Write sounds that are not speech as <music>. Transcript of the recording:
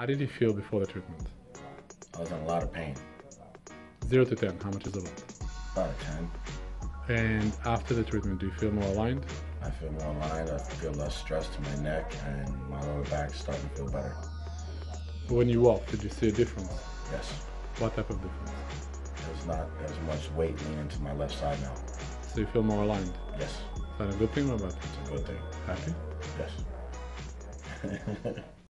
How did you feel before the treatment? I was in a lot of pain. Zero to ten, how much is a lot? About a 10. And after the treatment, do you feel more aligned? I feel more aligned. I feel less stress to my neck and my lower back starting to feel better. When you walk, did you see a difference? Yes. What type of difference? There's not as much weight leaning to my left side now. So you feel more aligned. Yes. Is that a good thing or bad? It's a good thing. Happy? Yes. <laughs>